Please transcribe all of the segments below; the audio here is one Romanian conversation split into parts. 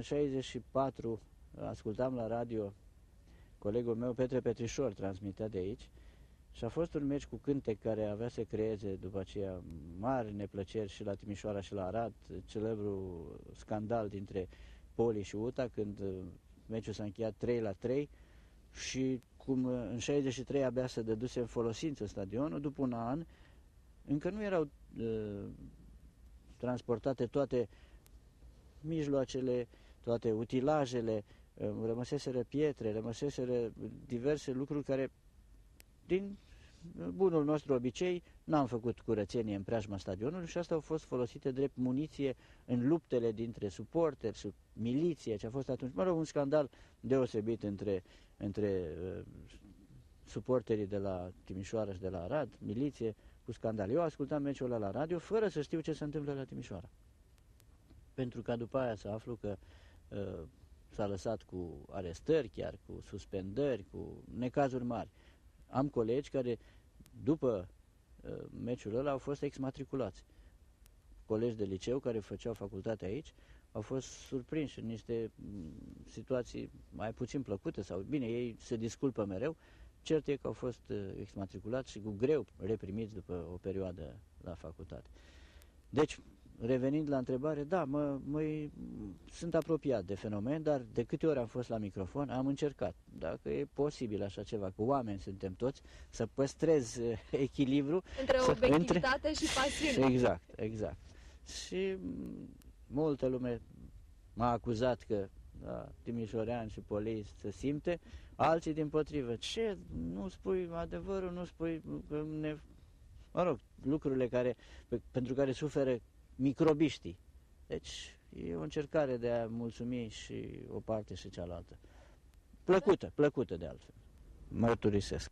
În 64 ascultam la radio, colegul meu Petre Petrișor transmitea de aici și a fost un meci cu cânte care avea să creeze după aceea mari neplăceri și la Timișoara și la Arad, celebru scandal dintre Poli și UTA când uh, meciul s-a încheiat 3 la 3 și cum uh, în 63 abia se dăduse în folosință stadionul, după un an încă nu erau uh, transportate toate mijloacele, toate utilajele, uh, rămăseseră pietre, rămăseseră diverse lucruri care din bunul nostru obicei, n-am făcut curățenie în preajma stadionului și asta au fost folosite drept muniție în luptele dintre suporteri și miliție, ce a fost atunci, mă rog, un scandal deosebit între, între uh, suporterii de la Timișoara și de la Arad, miliție, cu scandal. Eu ascultam meciul ăla la radio fără să știu ce se întâmplă la Timișoara. Pentru ca după aia să aflu că uh, s-a lăsat cu arestări chiar, cu suspendări, cu necazuri mari. Am colegi care, după uh, meciul ăla, au fost exmatriculați. Colegi de liceu care făceau facultate aici au fost surprinși în niște mm, situații mai puțin plăcute sau, bine, ei se disculpă mereu, cert e că au fost uh, exmatriculați și cu greu reprimiți după o perioadă la facultate. Deci, revenind la întrebare, da, mă, mă, sunt apropiat de fenomen, dar de câte ori am fost la microfon, am încercat, dacă e posibil așa ceva, cu oameni suntem toți, să păstrez eh, echilibru. Între să, obiectivitate între... și pasiune. Exact, exact. Și multă lume m-a acuzat că da, Timișorean și Polis se simte, alții din potrivă, ce, nu spui adevărul, nu spui că ne... Mă rog, lucrurile care, pe, pentru care suferă microbiștii. Deci e o încercare de a mulțumi și o parte și cealaltă. Plăcută, plăcută de altfel. Mărturisesc.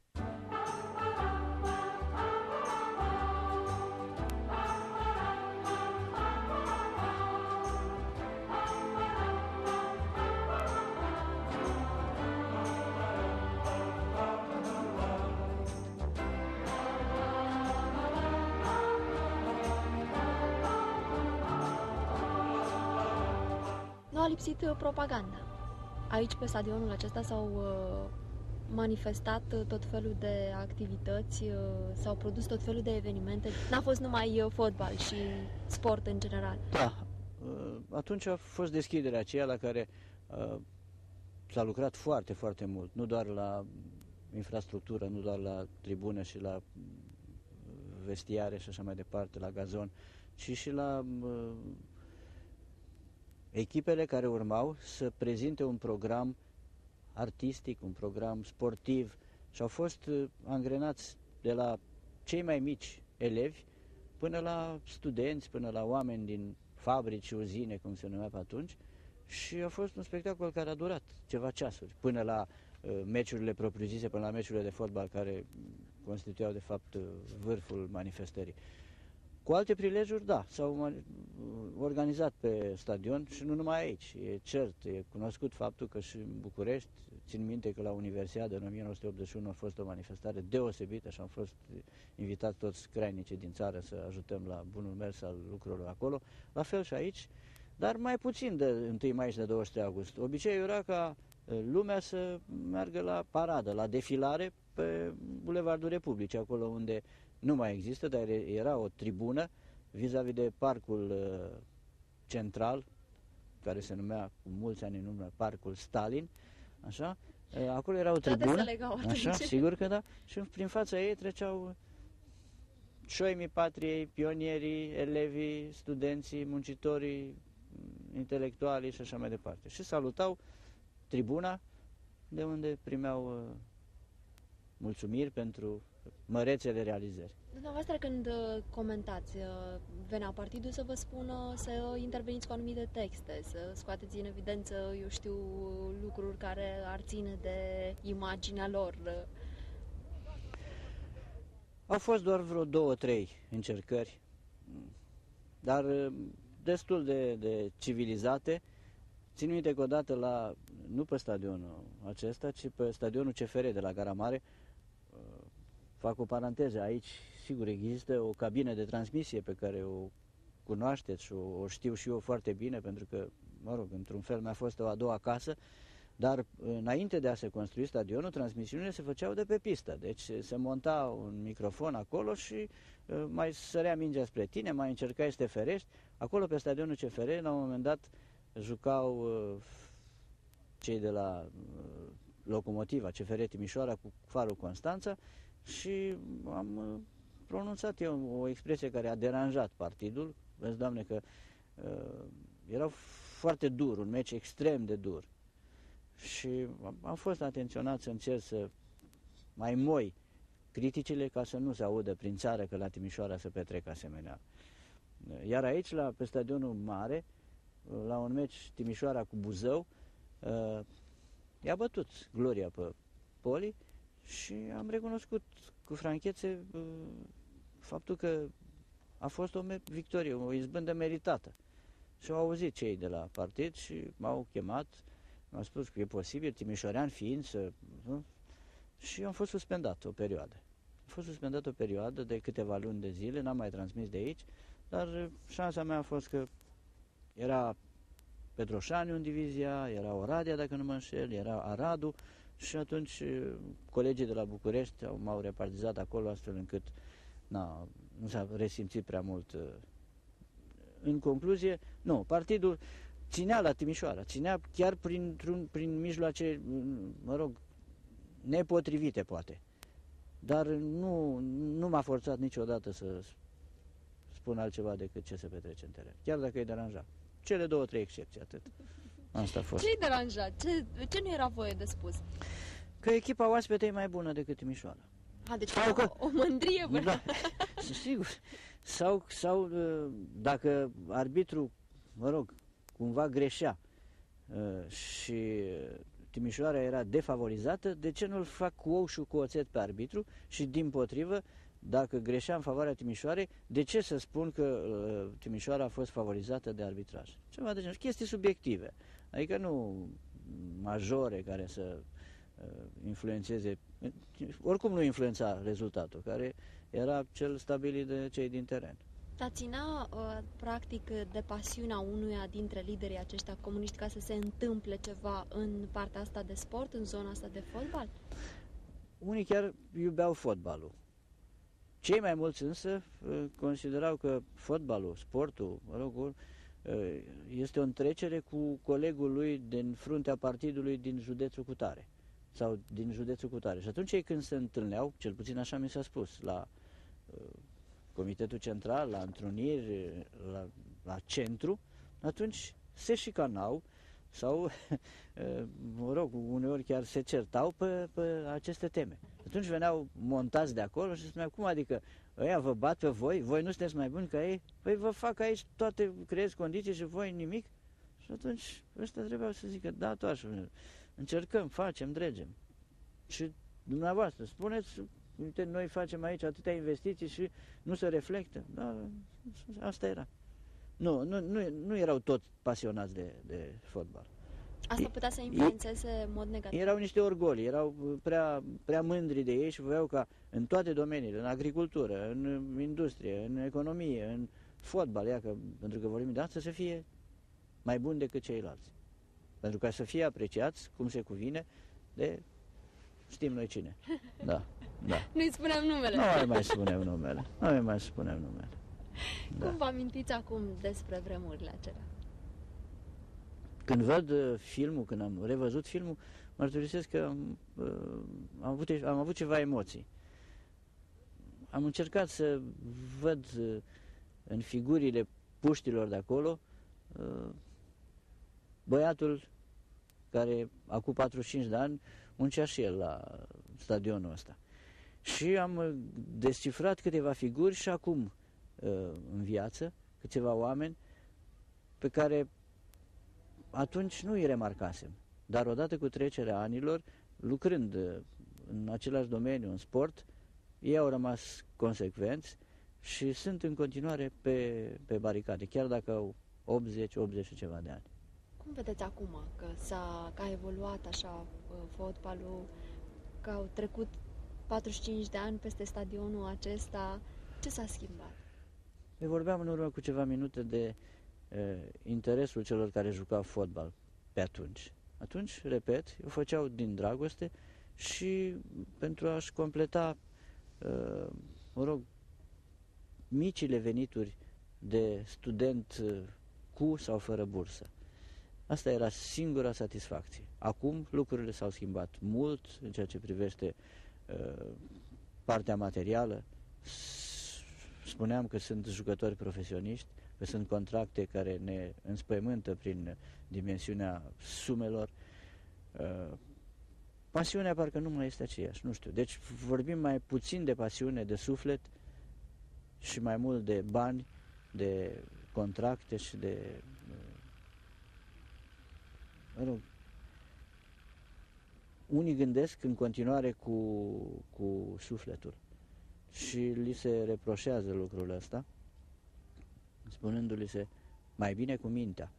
Lipsit uh, propaganda. Aici, pe stadionul acesta, s-au uh, manifestat uh, tot felul de activități, s-au produs tot felul de evenimente. N-a fost numai fotbal și sport în general. Da. Atunci a fost deschiderea aceea la care s-a lucrat foarte, foarte mult. Nu doar la infrastructură, nu doar la tribune și la vestiare și așa mai departe, la gazon, ci și la echipele care urmau să prezinte un program artistic, un program sportiv și au fost uh, angrenați de la cei mai mici elevi până la studenți, până la oameni din fabrici, uzine, cum se numea pe atunci, și a fost un spectacol care a durat ceva ceasuri, până la uh, meciurile propriu-zise, până la meciurile de fotbal care constituiau de fapt uh, vârful manifestării. Cu alte prilejuri, da, s-au organizat pe stadion și nu numai aici. E cert, e cunoscut faptul că și în București, țin minte că la Universiadă în 1981 a fost o manifestare deosebită și am fost invitați toți crainice din țară să ajutăm la bunul mers al lucrurilor acolo. La fel și aici, dar mai puțin de 1 mai și de 23 august. Obiceiul era ca lumea să meargă la paradă, la defilare pe Bulevardul Republicii, acolo unde nu mai există, dar era o tribună vis-a-vis -vis de parcul uh, central, care se numea cu mulți ani în urmă Parcul Stalin, așa, uh, acolo era o tribună, așa, sigur că da, și prin fața ei treceau șoimii patriei, pionierii, elevii, studenții, muncitorii, intelectualii și așa mai departe. Și salutau tribuna de unde primeau uh, mulțumiri pentru mărețele realizări. Dumneavoastră când uh, comentați, uh, venea partidul să vă spună să interveniți cu anumite texte, să scoateți în evidență, eu știu, lucruri care ar ține de imaginea lor. Au fost doar vreo două, trei încercări, dar uh, destul de, de civilizate. Țin minte că odată la, nu pe stadionul acesta, ci pe stadionul CFR de la Gara Mare, Fac o paranteză, aici sigur există o cabină de transmisie pe care o cunoașteți și o, o știu și eu foarte bine pentru că mă rog, într-un fel mi-a fost o a doua casă, dar înainte de a se construi stadionul, transmisiunile se făceau de pe pistă. Deci se monta un microfon acolo și uh, mai sărea mingea spre tine, mai încercai să te ferești. Acolo pe stadionul CFR, la un moment dat, jucau uh, cei de la uh, locomotiva CFR Timișoara cu farul Constanța și am pronunțat eu o expresie care a deranjat partidul. Vezi, Doamne, că uh, erau foarte dur, un meci extrem de dur. Și am fost atenționat să încerc să mai moi criticile ca să nu se audă prin țară că la Timișoara se petrec asemenea. Iar aici, la, pe stadionul mare, la un meci Timișoara cu Buzău, uh, i-a bătut Gloria pe Poli și am recunoscut cu franchețe uh, faptul că a fost o victorie, o izbândă meritată. Și au auzit cei de la partid și m-au chemat, m-au spus că e posibil, Timișorean fiind, să... Nu? Și am fost suspendat o perioadă. Am fost suspendat o perioadă de câteva luni de zile, n-am mai transmis de aici, dar șansa mea a fost că era Petroșaniu în divizia, era Oradea, dacă nu mă înșel, era Aradu și atunci colegii de la București m-au repartizat acolo astfel încât na, nu s-a resimțit prea mult. Uh, în concluzie, nu, partidul ținea la Timișoara, ținea chiar prin, prin mijloace, mă rog, nepotrivite poate. Dar nu, nu m-a forțat niciodată să spun altceva decât ce se petrece în teren, chiar dacă îi deranja. Cele două, trei excepții, atât. Asta a fost. Ce-i deranja? Ce, ce nu era voie de spus? Că echipa oaspete e mai bună decât Timișoara. A, deci sau că, o, o mândrie până. Da, sigur. Sau, sau uh, dacă arbitru, mă rog, cumva greșea uh, și Timișoara era defavorizată, de ce nu-l fac cu ou și cu oțet pe arbitru și din potrivă, dacă greșea în favoarea Timișoarei, de ce să spun că uh, Timișoara a fost favorizată de arbitraj? Ceva de genul. Chestii subiective. Adică nu majore care să uh, influențeze, oricum nu influența rezultatul, care era cel stabilit de cei din teren. Dar ținea, uh, practic, de pasiunea unuia dintre liderii aceștia comuniști ca să se întâmple ceva în partea asta de sport, în zona asta de fotbal? Unii chiar iubeau fotbalul. Cei mai mulți însă uh, considerau că fotbalul, sportul, mă rog, uh, este o întrecere cu colegul lui din fruntea partidului din județul Cutare sau din județul Cutare. Și atunci ei când se întâlneau, cel puțin așa mi s-a spus, la uh, Comitetul Central, la întruniri, la, la centru, atunci se șicanau sau, mă rog, uneori chiar se certau pe, pe aceste teme. Atunci veneau montați de acolo și spuneau, cum adică ăia vă bat pe voi, voi nu sunteți mai buni ca ei? Păi vă fac aici toate, creez condiții și voi nimic? Și atunci ăștia trebuiau să zică, da, tu așa, încercăm, facem, dregem. Și dumneavoastră, spuneți, uite, noi facem aici atâtea investiții și nu se reflectă. Da, asta era. Nu, nu, nu, nu erau toți pasionați de, de fotbal. Asta putea să influențeze în mod negativ. Erau niște orgoli, erau prea, prea mândri de ei și voiau ca în toate domeniile, în agricultură, în industrie, în economie, în fotbal, ia că, pentru că vorbim de asta, să fie mai bun decât ceilalți. Pentru ca să fie apreciați, cum se cuvine, de știm noi cine. Da, da. Nu-i spunem numele. Nu mai mai spunem numele. Nu mai spunem numele. Da. Cum vă amintiți acum despre vremurile acelea? Când văd uh, filmul, când am revăzut filmul, mărturisesc că am, uh, am, avut, am avut ceva emoții. Am încercat să văd uh, în figurile puștilor de acolo băiatul care acum 45 de ani muncea și el la stadionul ăsta. Și am descifrat câteva figuri și acum în viață, câteva oameni pe care atunci nu îi remarcasem. Dar odată cu trecerea anilor, lucrând uh, în același domeniu, în sport, ei au rămas consecvenți și sunt în continuare pe, pe baricade, chiar dacă au 80, 80 și ceva de ani. Cum vedeți acum că, s-a, că a evoluat așa uh, fotbalul, că au trecut 45 de ani peste stadionul acesta? Ce s-a schimbat? Eu vorbeam în urmă cu ceva minute de interesul celor care jucau fotbal pe atunci. Atunci, repet, o făceau din dragoste și pentru a-și completa, mă rog, micile venituri de student cu sau fără bursă. Asta era singura satisfacție. Acum lucrurile s-au schimbat mult în ceea ce privește uh, partea materială. Spuneam că sunt jucători profesioniști, că sunt contracte care ne înspăimântă prin dimensiunea sumelor. Uh, pasiunea parcă nu mai este aceeași, nu știu. Deci vorbim mai puțin de pasiune, de suflet și mai mult de bani, de contracte și de mă rog, unii gândesc în continuare cu, cu sufletul și li se reproșează lucrul ăsta, spunându-li se mai bine cu mintea.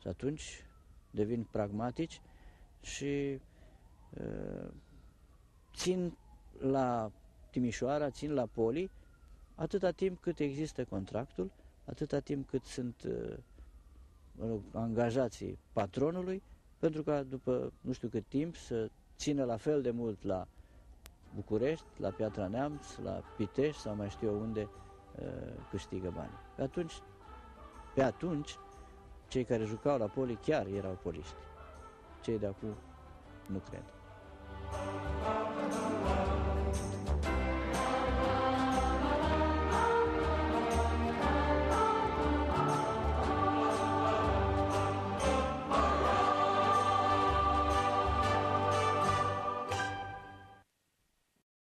Și atunci devin pragmatici și uh, țin la Timișoara, țin la Poli, atâta timp cât există contractul, atâta timp cât sunt uh, mă rog, angajații patronului, pentru ca după nu știu cât timp să țină la fel de mult la București, la Piatra Neamț, la Pitești sau mai știu eu unde uh, câștigă bani. Pe atunci, pe atunci, cei care jucau la poli chiar erau poliști. Cei de acum nu cred.